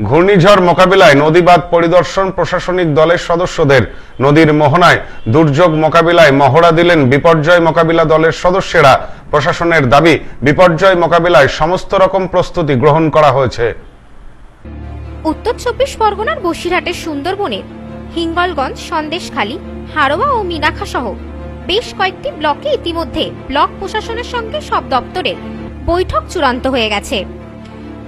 ঘূর্ণিঝড় মোকাবিলায় নদীবাদ পরিদর্শন প্রশাসনিক দলের সদস্যদের। নদীর মোহনায় দুর্যোগ মোকাবিলায় মহড়া দিলেন বিপর্যয় মোকাবিলা দলের সদস্যরা। প্রশাসনের দাবি, বিপর্যয় মোকাবিলায় সমস্ত রকম প্রস্তুতি গ্রহণ করা হয়েছে। উত্তর চব্বিশ পরগনার বসিরহাটের সুন্দরবনের হিঙ্গলগঞ্জ, সন্দেশখালী, হাড়োয়া ও মিনাখা সহ বেশ কয়েকটি ব্লকে ইতিমধ্যে ব্লক প্রশাসনের সঙ্গে সব দপ্তরের বৈঠক চূড়ান্ত হয়ে গেছে।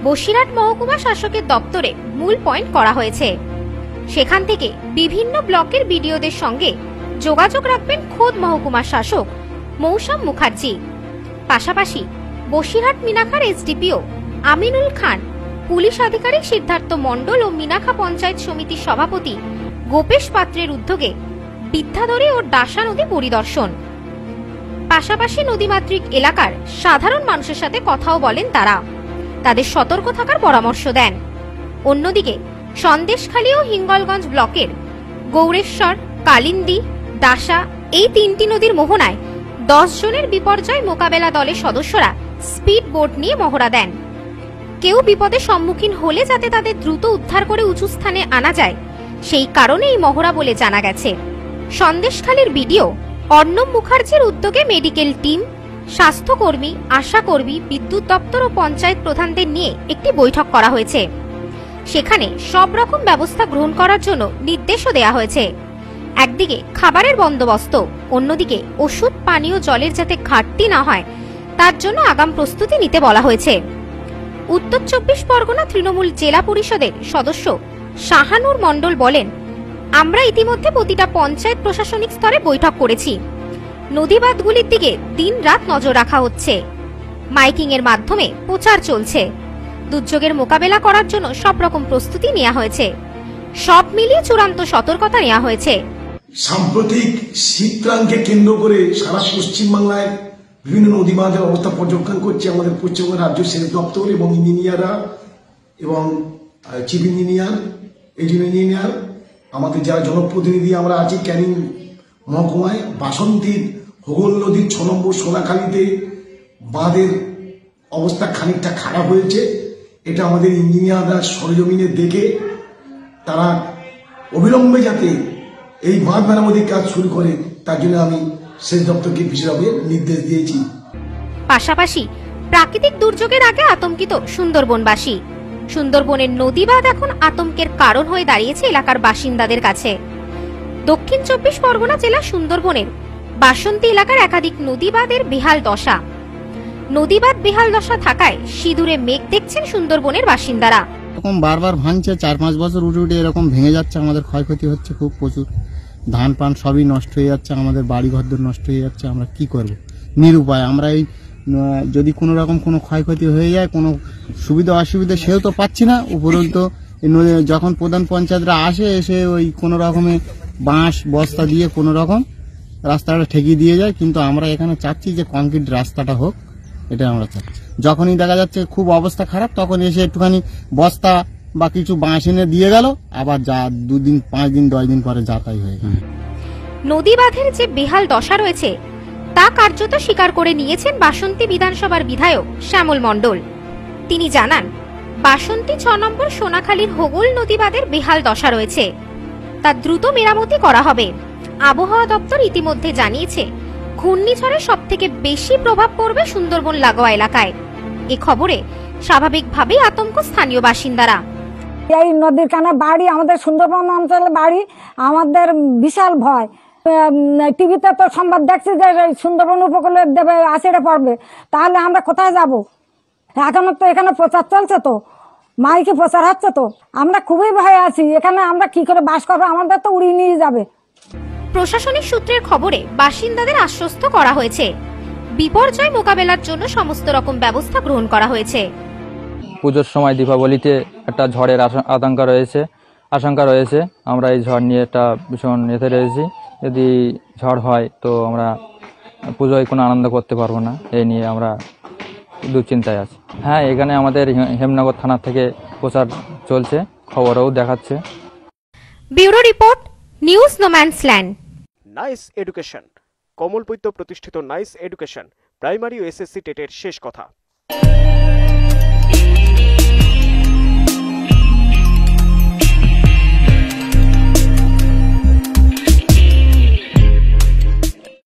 বসিরহাট মহকুমা শাসকের দপ্তরে মূল পয়েন্ট করা হয়েছে। সেখান থেকে বিভিন্ন ব্লকের বিডিওদের সঙ্গে যোগাযোগ রাখবেন খোদ মহকুমা শাসক মৌসম মুখার্জি। পাশাপাশি বসিরহাট মিনাখার এসডিপিও আমিনুল খান, পুলিশ আধিকারিক সিদ্ধার্থ মণ্ডল ও মিনাখা পঞ্চায়েত সমিতির সভাপতি গোপেশ পাত্রের উদ্যোগে বিদ্যাধরী ও ডাসা নদী পরিদর্শন। পাশাপাশি নদীমাতৃক এলাকার সাধারণ মানুষের সাথে কথাও বলেন তারা। তাদের সতর্ক থাকার পরামর্শ দেন। অন্যদিকে, সন্দেশখালী ও হিঙ্গলগঞ্জ ব্লকের গৌরেশ্বর, কালিন্দি, দাসা এই তিনটি নদীর মোহনায় দশ জনের বিপর্যয় মোকাবেলা দলের সদস্যরা স্পিড বোট নিয়ে মহড়া দেন। কেউ বিপদের সম্মুখীন হলে যাতে তাদের দ্রুত উদ্ধার করে উঁচু স্থানে আনা যায়, সেই কারণে এই মহড়া বলে জানা গেছে। সন্দেশখালীর বিডিও অর্ণব মুখার্জির উদ্যোগে মেডিকেল টিম স্বাস্থ্যকর্মী, আশাকর্মী, বিদ্যুৎ দপ্তর ও পঞ্চায়েত প্রধানদের নিয়ে একটি বৈঠক করা হয়েছে। সেখানে সব রকম ব্যবস্থা গ্রহণ করার জন্য নির্দেশও দেওয়া হয়েছে। একদিকে খাবারের বন্দোবস্ত, অন্যদিকে ওষুধ, পানীয়, জলের যাতে ঘাটতি না হয়, তার জন্য আগাম প্রস্তুতি নিতে বলা হয়েছে। উত্তর চব্বিশ পরগনা তৃণমূল জেলা পরিষদের সদস্য শাহানুর মণ্ডল বলেন, আমরা ইতিমধ্যে প্রতিটা পঞ্চায়েত প্রশাসনিক স্তরে বৈঠক করেছি। নদীবাদগুলির দিকে দিন রাত নজর রাখা হচ্ছে। মাইকিং এর মাধ্যমে প্রচার চলছে। দুর্যোগের মোকাবেলা করার জন্য সব রকম প্রস্তুতি নেওয়া হয়েছে। সব মিলিয়ে চূড়ান্ত সতর্কতা নেওয়া হয়েছে। সাম্প্রতিক শীতকালকে কেন্দ্র করে সারা পশ্চিমবাংলায় বিভিন্ন নদী বাঁধের অবস্থা পর্যবেক্ষণ করছে আমাদের পশ্চিমবঙ্গ রাজ্য সেচ দপ্তর এবং ইঞ্জিনিয়াররা এবং চিফ ইঞ্জিনিয়ার এজিন ইঞ্জিনিয়ার, আমাদের যারা জনপ্রতিনিধি আমরা আছি, ক্যানিং মহকুমায় বাসন্তীর হোগল নদীর ছ নম্বর সোনাখালীতে বাঁধের অবস্থা খানিকটা খারাপ হয়েছে। এটা আমাদের ইঞ্জিনিয়াররা সরজমিনে দেখে তারা অবিলম্বে যাতে এই বাঁধ মেরামতির কাজ শুরু করে, তার জন্য আমি সেচ দপ্তরকে বিশেষভাবে নির্দেশ দিয়েছি। পাশাপাশি প্রাকৃতিক দুর্যোগের আগে আতঙ্কিত সুন্দরবনবাসী। সুন্দরবনের নদী বাঁধ এখন আতঙ্কের কারণ হয়ে দাঁড়িয়েছে এলাকার বাসিন্দাদের কাছে। দক্ষিণ চব্বিশ পরগনা জেলা সুন্দরবনের বাসন্তী এলাকার একাধিক নদীবাদের বেহাল দশা। নদীবাদ বেহাল দশা থাকায় সিঁদুরে মেঘ দেখছেন সুন্দরবনের বাসিন্দারা। এরকম বারবার ভাঙছে, চার পাঁচ বছর উঠে উঠে এরকম ভেঙে যাচ্ছে, আমাদের ক্ষয়ক্ষতি হচ্ছে খুব প্রচুর। ধান পান সবই নষ্ট হয়ে যাচ্ছে, আমাদের বাড়ি ঘরদোর নষ্ট হয়ে যাচ্ছে, আমরা কি করব? নিরুপায়, আমরা এই যদি কোনো রকম কোনো ক্ষয়ক্ষতি হয়ে যায়, কোনো সুবিধা অসুবিধা সেও তো পাচ্ছি না। উপরন্তু যখন প্রধান পঞ্চায়েতরা আসে, এসে ওই কোনো রকমে বাঁশ, বস্তা দিয়ে কোনো রকম রাস্তাটা ঠেকিয়ে দিয়ে যায়, কিন্তু আমরা এখানে চাচ্ছি যে কংক্রিট রাস্তাটা হোক, এটা আমরা চাচ্ছি। যখনই দেখা যাচ্ছে খুব অবস্থা খারাপ, তখন এসে একটুখানি বস্তা বা কিছু বাঁশ এনে দিয়ে গেল, আবার যা দুদিন, পাঁচ দিন, দশ দিন পরে যাতাই হয়ে গেল। নদীবাঁধের যে বেহাল দশা রয়েছে, তা কার্যত স্বীকার করে নিয়েছেন বাসন্তী বিধানসভার বিধায়ক শ্যামল মণ্ডল। তিনি জানান, বাসন্তী ছ নম্বর সোনাখালীর হোগল নদীবাঁধের বেহাল দশা রয়েছে। তা দ্রুত মেরামতি করা হবে। আবহাওয়া দপ্তর ইতিমধ্যে জানিয়েছে ঘূর্ণিঝড়ের সব থেকে বেশি প্রভাব পড়বে সুন্দরবন লাগোয়া এলাকায়। এ খবরে স্বাভাবিকভাবেই আতঙ্ক স্থানীয় বাসিন্দারা। এই নদীর কানে বাড়ি, আমাদের সুন্দরবন অঞ্চলে বাড়ি, আমাদের বিশাল ভয়। টিভিতে তো সংবাদ দেখছি যে সুন্দরবন উপকূলে দেবে আসিটা পড়বে তাহলে আমরা কোথায় যাব? এখনও তো এখানে প্রচার চলছে তো। মাইকে প্রচার হচ্ছে তো। আমরা খুবই ভয়ে আছি। এখানে আমরা কি করে বাস করব? আমাদের তো উড়িয়ে নিয়ে যাবে। প্রশাসনিক সূত্রের খবরে বাসিন্দাদের আশ্বস্ত করা হয়েছে। বিপর্যয় মোকাবেলার জন্য সমস্ত রকম ব্যবস্থা গ্রহণ করা হয়েছে। পুজোর সময় দীপাবলিতে একটা ঝড়ের আশা- আশঙ্কা রয়েছে। আশঙ্কা রয়েছে। আমরা এই ঝড় নিয়ে একটা ভীষণ এতে রয়েছি। যদি ঝড় হয় তো আমরা পুজোয় কোনো আনন্দ করতে পারব না। এই নিয়ে আমরা দুশ্চিন্তায় আছে। হ্যাঁ এখানে আমাদের হেমনগর থানা থেকে প্রচার চলছে খবরও দেখাচ্ছে। Bureau report news no man's land nice education কমলপৈত্য প্রতিষ্ঠিত নাইস এডুকেশন প্রাইমারি ও এসএসসি টেটের শেষ কথা।